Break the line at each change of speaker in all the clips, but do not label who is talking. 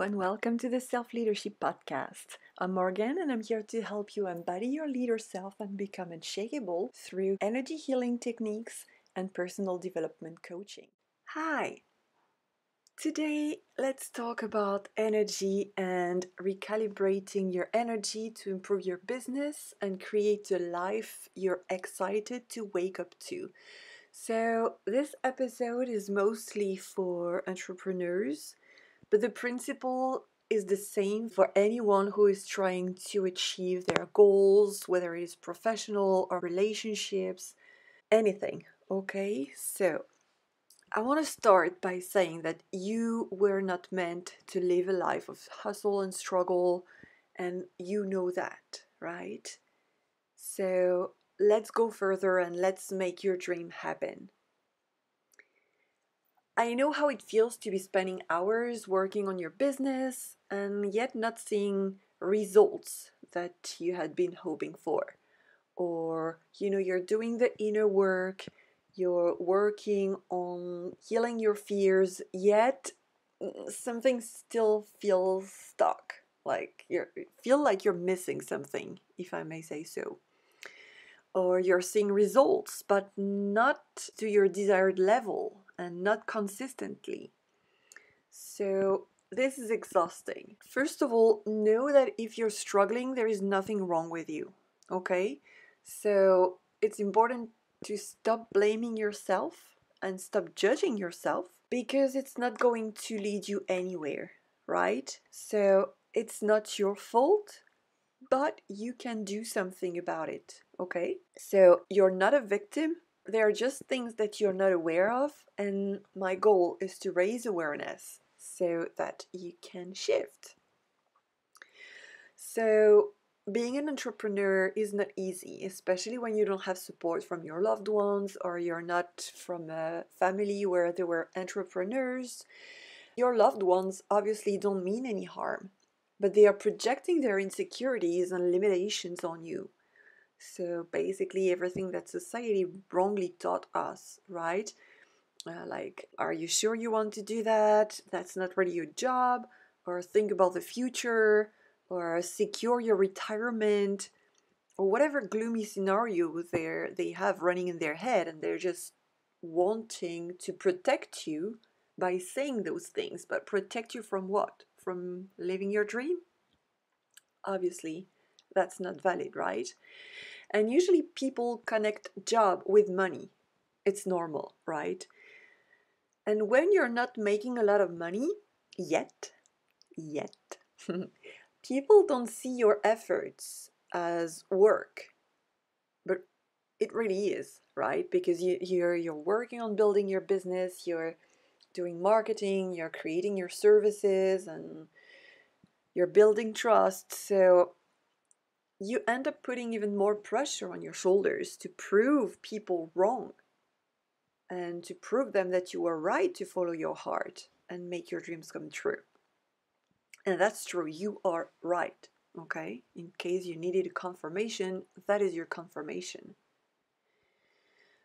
And welcome to the Self Leadership Podcast. I'm Morgane, and I'm here to help you embody your leader self and become unshakable through energy healing techniques and personal development coaching. Hi! Today, let's talk about energy and recalibrating your energy to improve your business and create a life you're excited to wake up to. So, this episode is mostly for entrepreneurs but the principle is the same for anyone who is trying to achieve their goals, whether it is professional or relationships, anything. Okay, so I want to start by saying that you were not meant to live a life of hustle and struggle, and you know that, right? So let's go further and let's make your dream happen. I know how it feels to be spending hours working on your business and yet not seeing results that you had been hoping for. Or, you know, you're doing the inner work, you're working on healing your fears, yet something still feels stuck. Like you feel like you're missing something, if I may say so. Or you're seeing results, but not to your desired level and not consistently. So, this is exhausting. First of all, know that if you're struggling, there is nothing wrong with you. Okay? So, it's important to stop blaming yourself and stop judging yourself because it's not going to lead you anywhere, right? So, it's not your fault, but you can do something about it, okay? So, you're not a victim, they are just things that you're not aware of, and my goal is to raise awareness so that you can shift. So, being an entrepreneur is not easy, especially when you don't have support from your loved ones or you're not from a family where there were entrepreneurs. Your loved ones obviously don't mean any harm, but they are projecting their insecurities and limitations on you. So basically, everything that society wrongly taught us, right? Uh, like, are you sure you want to do that? That's not really your job. Or think about the future, or secure your retirement, or whatever gloomy scenario they they have running in their head, and they're just wanting to protect you by saying those things. But protect you from what? From living your dream? Obviously, that's not valid, right? And usually people connect job with money. It's normal, right? And when you're not making a lot of money yet, yet, people don't see your efforts as work. But it really is, right? Because you, you're you're working on building your business, you're doing marketing, you're creating your services and you're building trust. So you end up putting even more pressure on your shoulders to prove people wrong and to prove them that you are right to follow your heart and make your dreams come true. And that's true, you are right, okay? In case you needed a confirmation, that is your confirmation.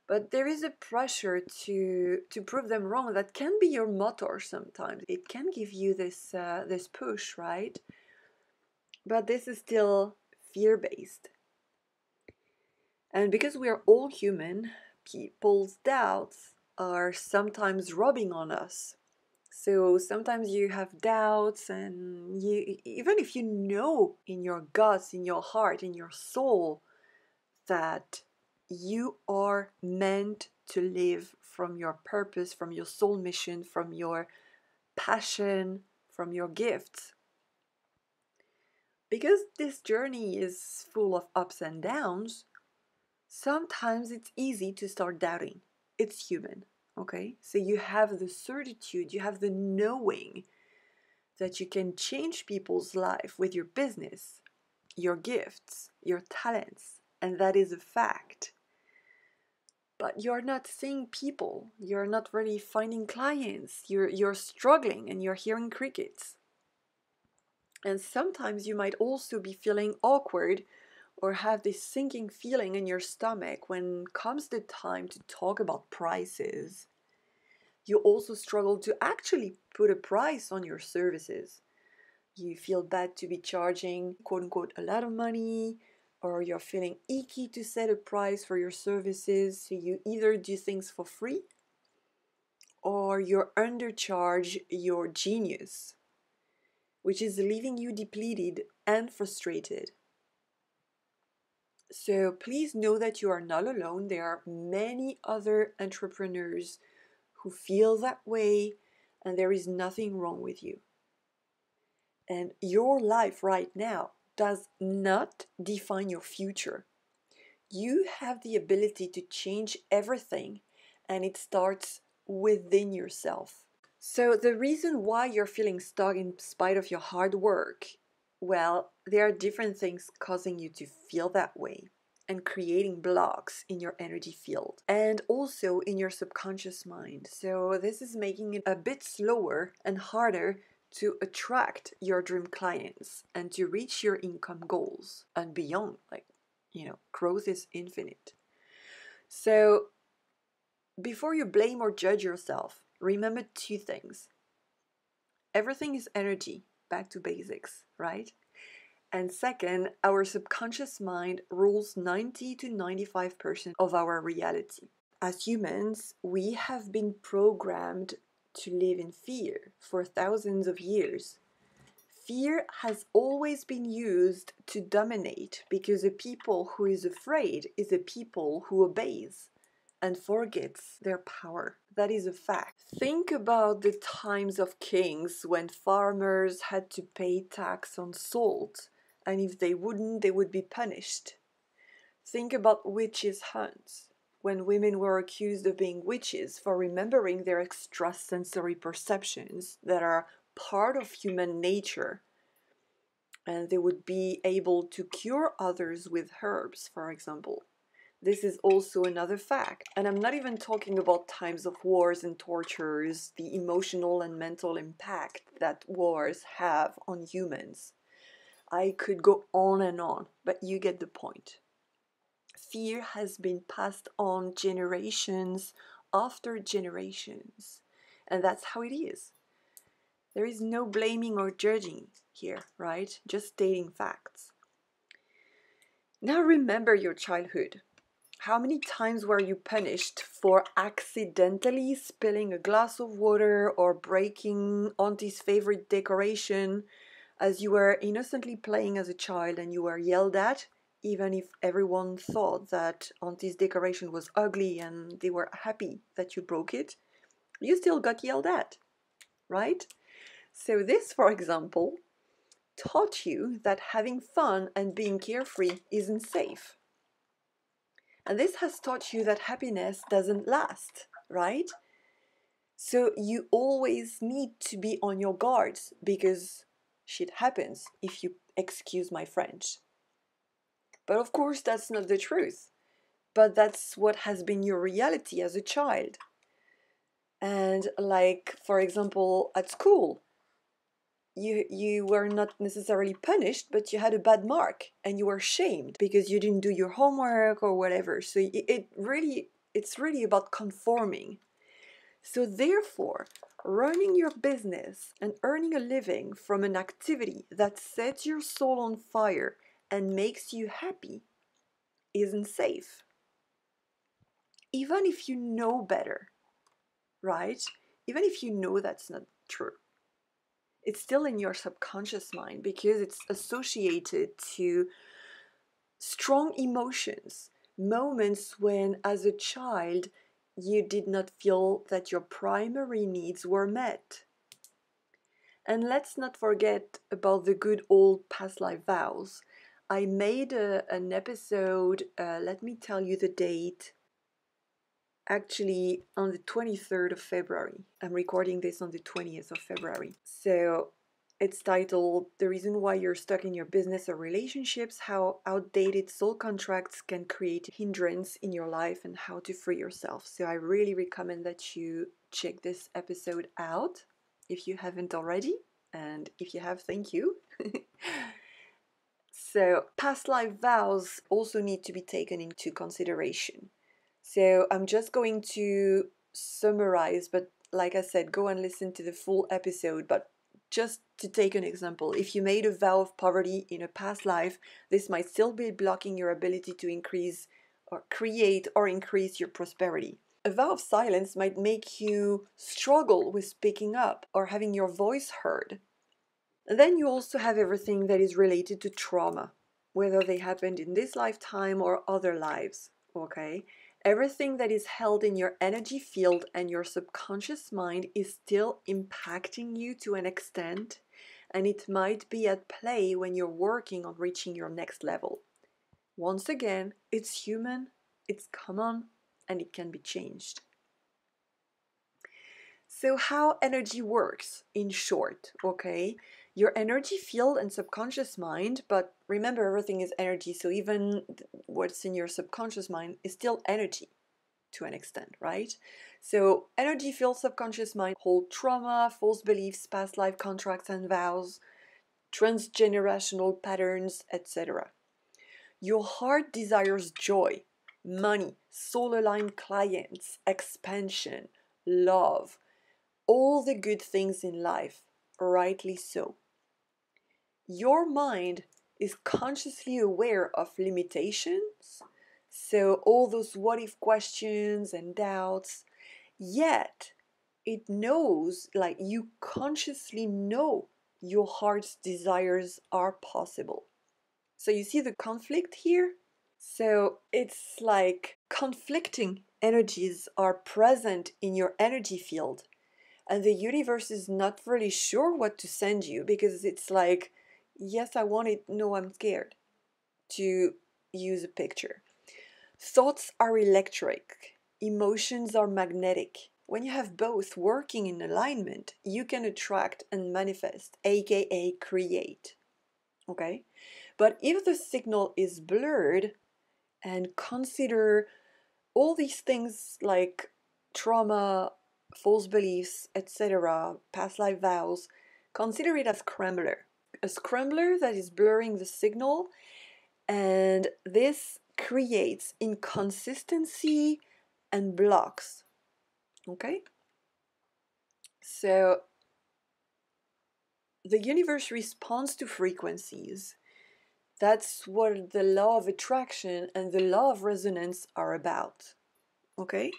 But there is a pressure to to prove them wrong that can be your motor sometimes. It can give you this uh, this push, right? But this is still fear based. And because we are all human, people's doubts are sometimes rubbing on us. So sometimes you have doubts, and you, even if you know in your guts, in your heart, in your soul, that you are meant to live from your purpose, from your soul mission, from your passion, from your gifts, because this journey is full of ups and downs, sometimes it's easy to start doubting. It's human, okay? So you have the certitude, you have the knowing that you can change people's life with your business, your gifts, your talents, and that is a fact. But you're not seeing people, you're not really finding clients, you're, you're struggling and you're hearing crickets. And sometimes you might also be feeling awkward or have this sinking feeling in your stomach when comes the time to talk about prices. You also struggle to actually put a price on your services. you feel bad to be charging quote unquote a lot of money, or you're feeling icky to set a price for your services, so you either do things for free or you're undercharge your genius, which is leaving you depleted and frustrated. So please know that you are not alone. There are many other entrepreneurs who feel that way, and there is nothing wrong with you. And your life right now does not define your future. You have the ability to change everything, and it starts within yourself. So, the reason why you're feeling stuck in spite of your hard work, well, there are different things causing you to feel that way and creating blocks in your energy field and also in your subconscious mind. So, this is making it a bit slower and harder to attract your dream clients and to reach your income goals and beyond. Like, you know, growth is infinite. So, before you blame or judge yourself, remember two things. Everything is energy, back to basics, right? And second, our subconscious mind rules 90 to 95% of our reality. As humans, we have been programmed to live in fear for thousands of years. Fear has always been used to dominate because a people who is afraid is a people who obeys and forgets their power. That is a fact. Think about the times of kings when farmers had to pay tax on salt, and if they wouldn't, they would be punished. Think about witches' hunts when women were accused of being witches for remembering their extrasensory perceptions that are part of human nature. And they would be able to cure others with herbs, for example. This is also another fact. And I'm not even talking about times of wars and tortures, the emotional and mental impact that wars have on humans. I could go on and on, but you get the point fear has been passed on generations after generations. And that's how it is. There is no blaming or judging here, right? Just stating facts. Now remember your childhood. How many times were you punished for accidentally spilling a glass of water or breaking Auntie's favorite decoration as you were innocently playing as a child and you were yelled at even if everyone thought that Auntie's decoration was ugly and they were happy that you broke it, you still got yelled at, right? So, this, for example, taught you that having fun and being carefree isn't safe. And this has taught you that happiness doesn't last, right? So, you always need to be on your guards because shit happens if you excuse my French. But of course, that's not the truth. But that's what has been your reality as a child. And, like, for example, at school, you, you were not necessarily punished, but you had a bad mark and you were shamed because you didn't do your homework or whatever. So it, it really, it's really about conforming. So, therefore, running your business and earning a living from an activity that sets your soul on fire and makes you happy isn't safe. Even if you know better, right? Even if you know that's not true, it's still in your subconscious mind because it's associated to strong emotions, moments when, as a child, you did not feel that your primary needs were met. And let's not forget about the good old past life vows I made a, an episode, uh, let me tell you the date, actually on the 23rd of February. I'm recording this on the 20th of February. So it's titled The Reason Why You're Stuck in Your Business or Relationships How Outdated Soul Contracts Can Create Hindrance in Your Life and How to Free Yourself. So I really recommend that you check this episode out if you haven't already. And if you have, thank you. So, past life vows also need to be taken into consideration. So, I'm just going to summarize, but like I said, go and listen to the full episode, but Just to take an example, if you made a vow of poverty in a past life, this might still be blocking your ability to increase or create or increase your prosperity. A vow of silence might make you struggle with speaking up or having your voice heard. And then you also have everything that is related to trauma, whether they happened in this lifetime or other lives, okay? Everything that is held in your energy field and your subconscious mind is still impacting you to an extent, and it might be at play when you're working on reaching your next level. Once again, it's human, it's common, and it can be changed. So, how energy works in short, okay? Your energy field and subconscious mind, but remember everything is energy, so even what's in your subconscious mind is still energy to an extent, right? So, energy field, subconscious mind hold trauma, false beliefs, past life contracts and vows, transgenerational patterns, etc. Your heart desires joy, money, soul aligned clients, expansion, love, all the good things in life, rightly so. Your mind is consciously aware of limitations, so all those what if questions and doubts, yet it knows, like you consciously know your heart's desires are possible. So you see the conflict here? So it's like conflicting energies are present in your energy field, and the universe is not really sure what to send you because it's like, yes, I want it, no, I'm scared, to use a picture. Thoughts are electric, emotions are magnetic. When you have both working in alignment, you can attract and manifest, aka create. Okay? But if the signal is blurred, and consider all these things like trauma, false beliefs, etc., past life vows, consider it as scrambler. A scrambler that is blurring the signal, and this creates inconsistency and blocks. Okay? So the universe responds to frequencies that's what the law of attraction and the law of resonance are about. Okay?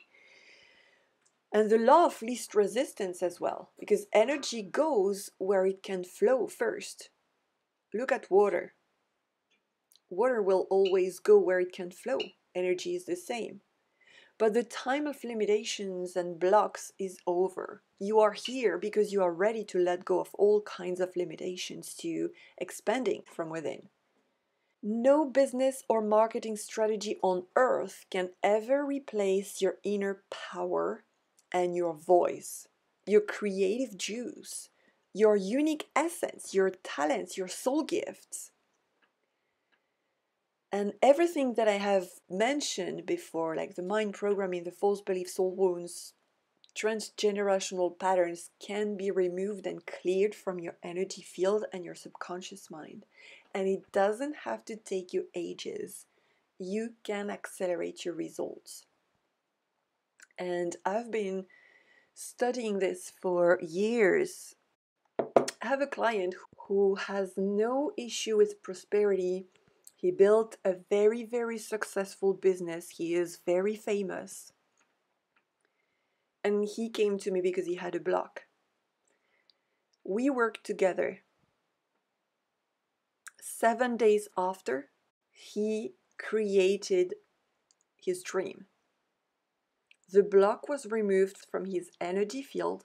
And the law of least resistance as well, because energy goes where it can flow first. Look at water. Water will always go where it can flow. Energy is the same. But the time of limitations and blocks is over. You are here because you are ready to let go of all kinds of limitations to expanding from within. No business or marketing strategy on earth can ever replace your inner power and your voice, your creative juice, your unique essence, your talents, your soul gifts. And everything that I have mentioned before, like the mind programming, the false beliefs, soul wounds, transgenerational patterns, can be removed and cleared from your energy field and your subconscious mind and it doesn't have to take you ages. You can accelerate your results. And I've been studying this for years. I have a client who has no issue with prosperity. He built a very, very successful business. He is very famous. And he came to me because he had a block. We worked together seven days after, he created his dream. The block was removed from his energy field,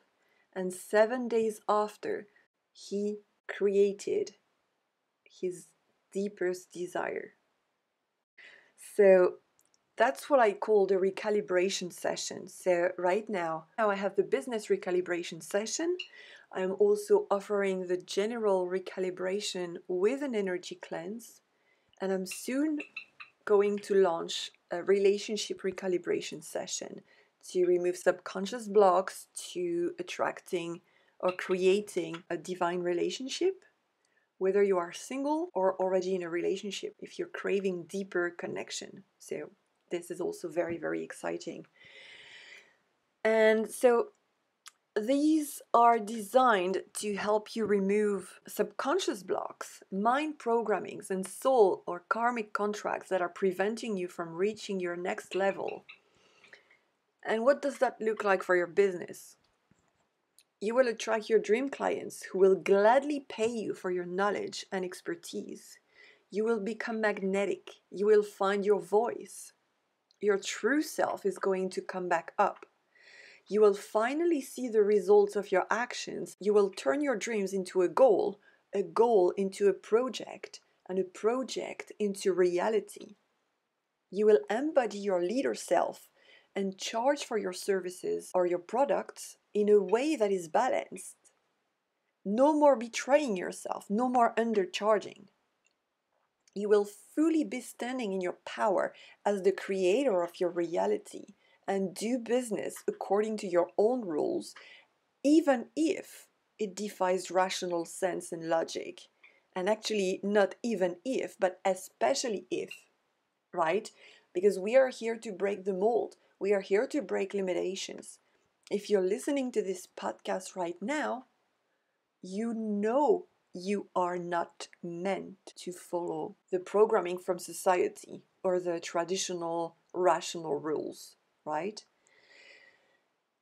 and seven days after, he created his deepest desire. So that's what I call the recalibration session. So right now, now I have the business recalibration session I'm also offering the general recalibration with an energy cleanse, and I'm soon going to launch a relationship recalibration session to remove subconscious blocks to attracting or creating a divine relationship. Whether you are single or already in a relationship, if you're craving deeper connection. So, this is also very, very exciting. And so, These are designed to help you remove subconscious blocks, mind programmings, and soul or karmic contracts that are preventing you from reaching your next level. And what does that look like for your business? You will attract your dream clients who will gladly pay you for your knowledge and expertise. You will become magnetic. You will find your voice. Your true self is going to come back up. You will finally see the results of your actions. You will turn your dreams into a goal, a goal into a project, and a project into reality. You will embody your leader self and charge for your services or your products in a way that is balanced. No more betraying yourself, no more undercharging. You will fully be standing in your power as the creator of your reality and do business according to your own rules, even if it defies rational sense and logic. And actually, not even if, but especially if, right? Because we are here to break the mold, we are here to break limitations if you're listening to this podcast right now, you know you are not meant to follow the programming from society or the traditional rational rules, right?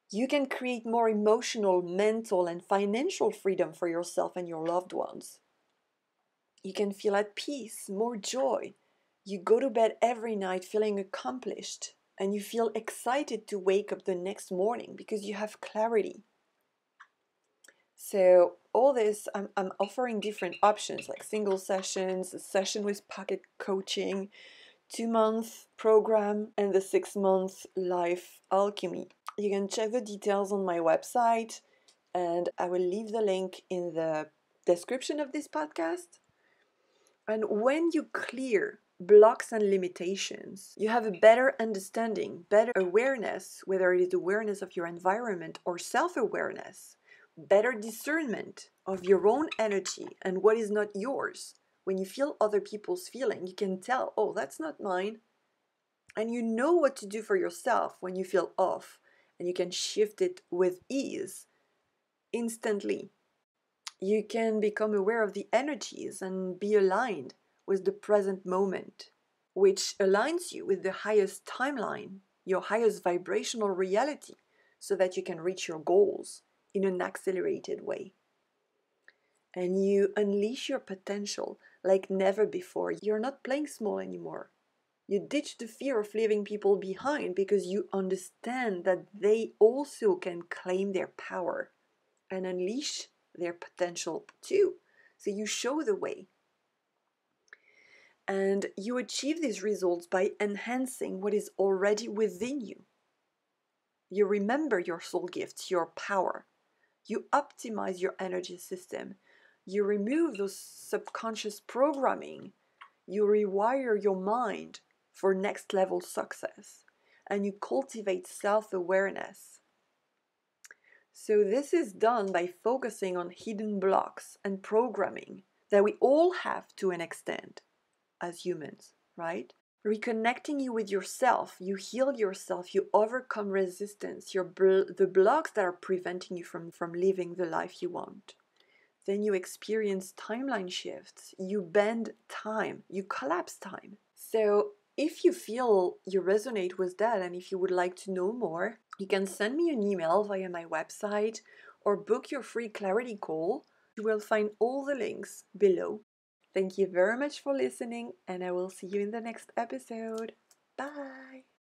You can create more emotional, mental, and financial freedom for yourself and your loved ones. You can feel at peace, more joy. You go to bed every night feeling accomplished, and you feel excited to wake up the next morning because you have clarity. So, all this, I'm, I'm offering different options like single sessions, a session with pocket coaching, two month program, and the six month life alchemy. You can check the details on my website, and I will leave the link in the description of this podcast. And when you clear blocks and limitations, you have a better understanding, better awareness, whether it is awareness of your environment or self awareness, better discernment of your own energy and what is not yours. When you feel other people's feeling, you can tell, oh, that's not mine. And you know what to do for yourself when you feel off, and you can shift it with ease instantly. You can become aware of the energies and be aligned with the present moment, which aligns you with the highest timeline, your highest vibrational reality, so that you can reach your goals in an accelerated way. And you unleash your potential like never before. You're not playing small anymore. You ditch the fear of leaving people behind because you understand that they also can claim their power and unleash their potential too. So you show the way. And you achieve these results by enhancing what is already within you. You remember your soul gifts, your power. You optimize your energy system. You remove those subconscious programming. You rewire your mind for next level success. And you cultivate self awareness. So, this is done by focusing on hidden blocks and programming that we all have to an extent as humans, right? Reconnecting you with yourself, you heal yourself, you overcome resistance, your bl- the blocks that are preventing you from, from living the life you want. Then you experience timeline shifts, you bend time, you collapse time. So, if you feel you resonate with that and if you would like to know more, you can send me an email via my website or book your free clarity call. You will find all the links below. Thank you very much for listening, and I will see you in the next episode. Bye.